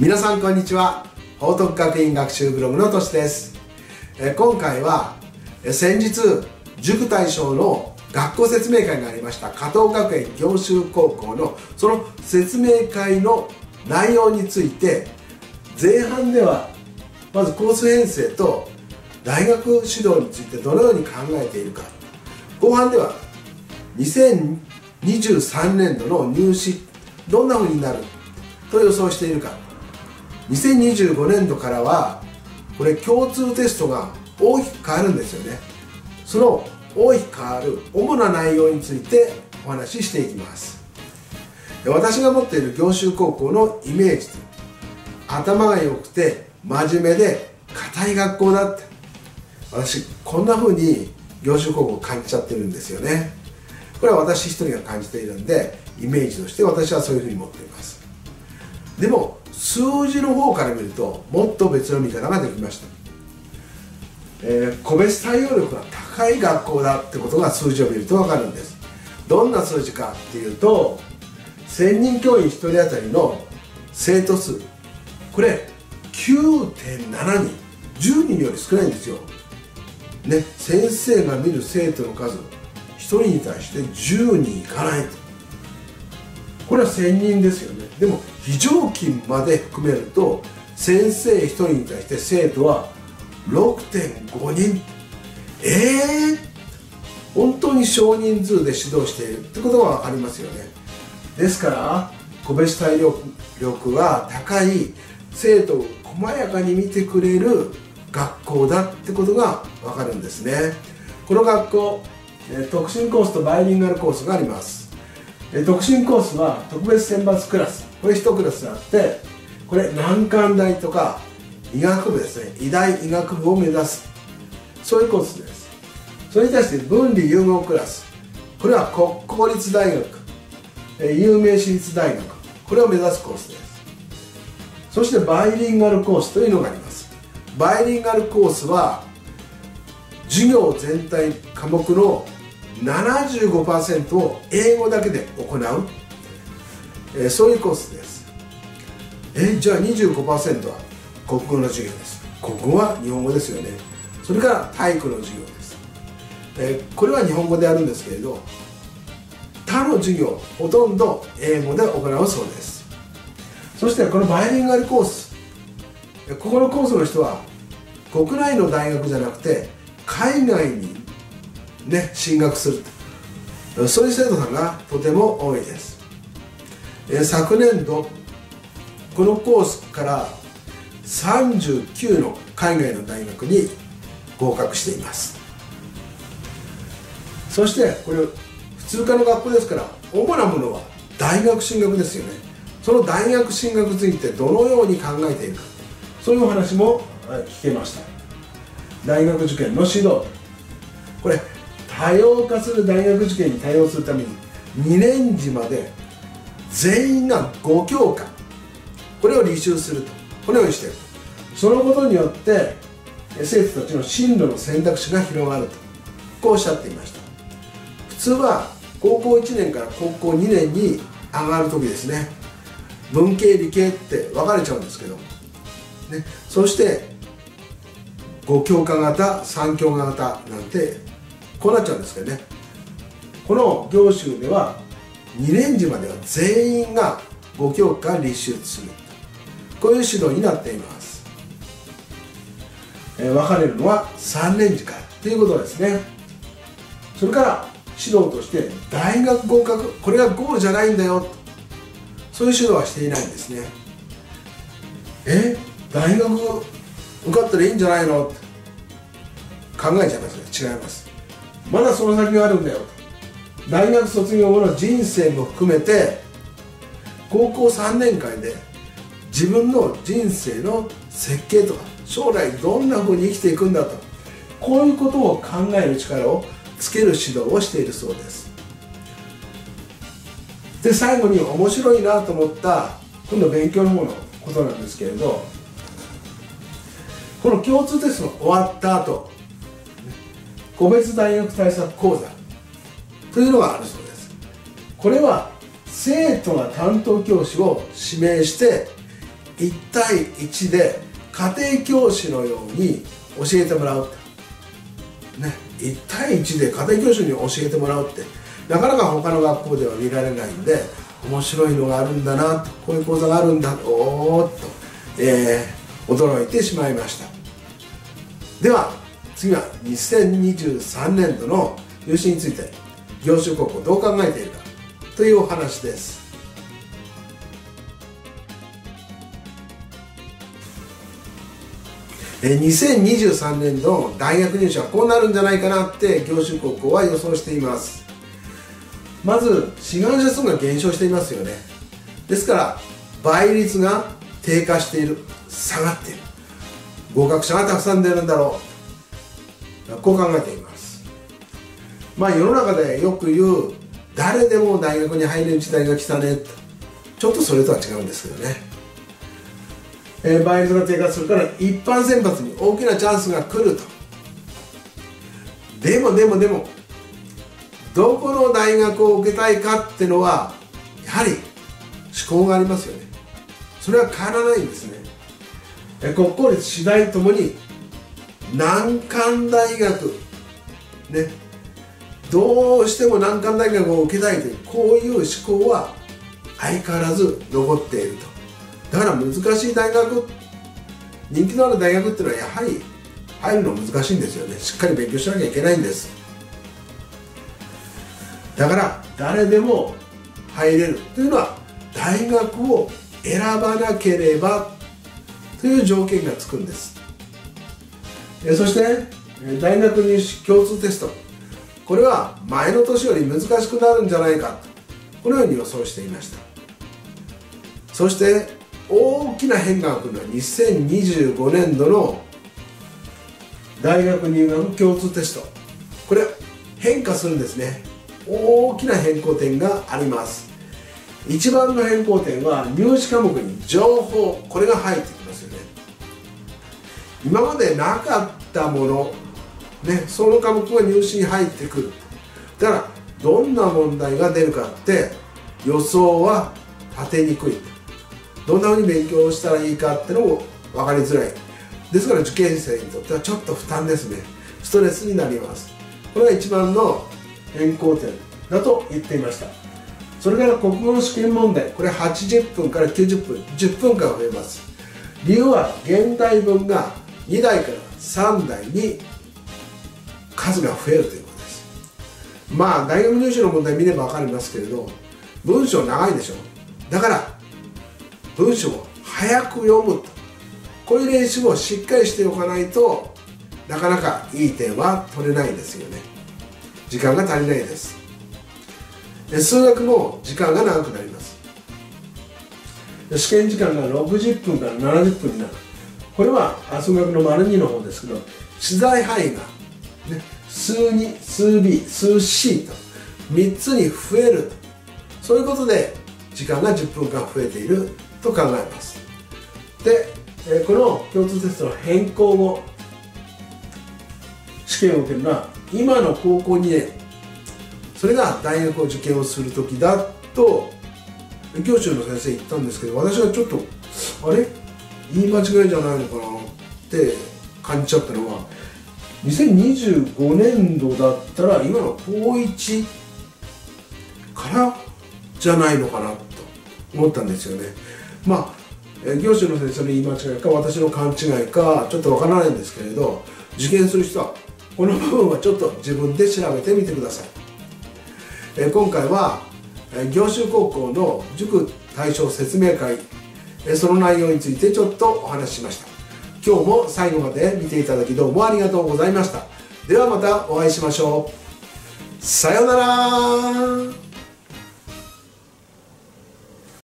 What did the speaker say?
皆さんこんにちは。報徳学院学習ブログのとしです。今回は先日塾対象の学校説明会がありました加藤学園業習高校のその説明会の内容について前半ではまずコース編成と大学指導についてどのように考えているか。後半では2023年度の入試どんな風になると予想しているか。2025年度からはこれ共通テストが大きく変わるんですよね。その大きく変わる主な内容についてお話ししていきます。私が持っている業種高校のイメージ頭が良くて真面目で硬い学校だって。私こんな風に業種高校を感じちゃってるんですよね。これは私一人が感じているんでイメージとして私はそういうふうに持っています。でも数字の方から見るともっと別の見方ができました、えー、個別対応力が高い学校だってことが数字を見ると分かるんです。どんな数字かっていうと1000人教員1人当たりの生徒数。これ9.7人。10人より少ないんですよ。ね先生が見る生徒の数。1人に対して10人いかないと。これは1000人ですよね。でも非常勤まで含めると先生1人に対して生徒は6.5人。ええー、本当に少人数で指導しているってことが分かりますよね。ですから個別体力が高い生徒を細やかに見てくれる学校だってことが分かるんですね。この学校特進コースとバイリンガルコースがあります。特進コースは特別選抜クラス。これ1クラスあってこれ難関大とか医学部ですね。医大医学部を目指す。そういうコースです。それに対して分離融合クラス。これは国公立大学。有名私立大学。これを目指すコースです。そしてバイリンガルコースというのがあります。バイリンガルコースは授業全体科目の75%を英語だけで行う、えー、そういうコースです。えじゃあ25%は国語の授業です。国語は日本語ですよね。それから体育の授業です、えー、これは日本語であるんですけれど他の授業ほとんど英語で行うそうです。そしてこのバイリンガルコースここのコースの人は国内の大学じゃなくて海外にね進学する。そういう生徒さんがとても多いです、えー、昨年度このコースから39の海外の大学に合格しています。そしてこれ普通科の学校ですから主なものは大学進学ですよね。その大学進学についてどのように考えているか。そういうお話も聞けました。大学受験の指導。これ多様化する大学受験に対応するために2年次まで全員が5教科。これを履修すると。このようにしているそのことによって生徒たちの進路の選択肢が広がると。こうおっしゃっていました。普通は高校1年から高校2年に上がる時ですね。文系理系って分かれちゃうんですけど、ね、そして5教科型3教科型なんてこうなっちゃうんですけどね。この業種では2年次までは全員が5教科履修する。こういう指導になっています、えー、分かれるのは3年次からということですね。それから指導として大学合格これがゴールじゃないんだよ。そういう指導はしていないんですね。え大学受かったらいいんじゃないの？って考えちゃいますね。違います。まだその先があるんだよ。大学卒業後の人生も含めて高校3年間で自分の人生の設計とか将来どんなふうに生きていくんだとこういうことを考える力をつける指導をしているそうです。で最後に面白いなと思った今度勉強の方のことなんですけれどこの共通テストが終わった後個別大学対策講座。というのがあるそうです。これは生徒が担当教師を指名して1対1で家庭教師のように教えてもらうね1対1で家庭教師に教えてもらうって。なかなか他の学校では見られないんで面白いのがあるんだなとこういう講座があるんだおーっと、えー、驚いてしまいました。では次は2023年度の入試について業種高校どう考えているかというお話です。2023年度の大学入試はこうなるんじゃないかなって業種高校は予想しています。まず志願者数が減少していますよね。ですから倍率が低下している下がっている。合格者がたくさん出るんだろう。こう考えています。まあ世の中でよく言う誰でも大学に入れる時代が来たねちょっとそれとは違うんですけどね。えー、倍率が低下するから一般選抜に大きなチャンスが来ると。でもでもでもどこの大学を受けたいかっていうのはやはり思考がありますよね。それは変わらないんですね。国公立次第ともに難関大学。ね。どうしても難関大学を受けたいというこういう思考は相変わらず残っていると。だから難しい大学人気のある大学っていうのはやはり入るの難しいんですよね。しっかり勉強しなきゃいけないんです。だから誰でも入れるというのは大学を選ばなければという条件がつくんです。えそして大学入試共通テスト。これは前の年より難しくなるんじゃないか。このように予想していました。そして大きな変化が来るのは2025年度の大学入学共通テスト。これ変化するんですね。大きな変更点があります。一番の変更点は入試科目に情報。これが入って今までなかったものねその科目が入試に入ってくる。だからどんな問題が出るかって予想は立てにくい。どんなふうに勉強したらいいかっていうのも分かりづらい。ですから受験生にとってはちょっと負担ですね。ストレスになります。これが一番の変更点だと言っていました。それから国語の試験問題。これ80分から90分10分間増えます。理由は現代文が2台から3台に数が増えるということです。まあ大学入試の問題見れば分かりますけれど文章長いでしょ。だから文章を早く読むと。こういう練習をしっかりしておかないとなかなかいい点は取れないですよね。時間が足りないです。数学も時間が長くなります。試験時間が60分から70分になる。これは数学の丸2の方ですけど取材範囲が、ね、数2数 B 数 C と3つに増える。そういうことで時間が10分間増えていると考えます。で、この共通テストの変更後試験を受けるのは今の高校2年。それが大学を受験をする時だと教習の先生言ったんですけど私はちょっとあれ？言い間違いじゃないのかなって感じちゃったのは2025年度だったら今の高1からじゃないのかなと思ったんですよね。まあ業種の先生の言い間違いか私の勘違いかちょっとわからないんですけれど受験する人はこの部分はちょっと自分で調べてみてください。え今回は業種高校の塾対象説明会その内容についてちょっとお話ししました。今日も最後まで見ていただきどうもありがとうございました。ではまたお会いしましょう。さようなら。